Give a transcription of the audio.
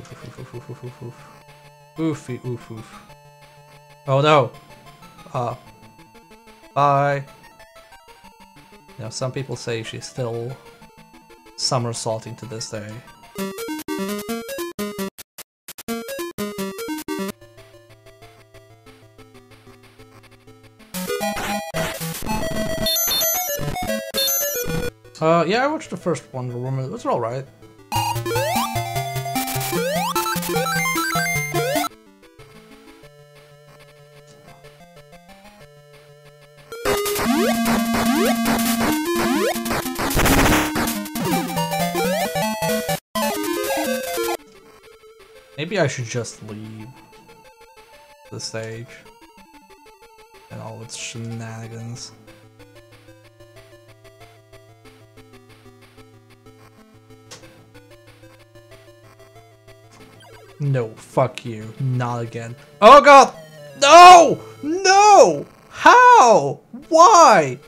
Oof, oof, oof, oof, oof, oof, oof. Oofy, oof, oof. Oh no! Uh, bye. Now, some people say she's still somersaulting to this day. Uh, yeah, I watched the first Wonder Woman. It was alright. Maybe I should just leave the stage and all its shenanigans. No, fuck you. Not again. Oh god! No! No! How? Why?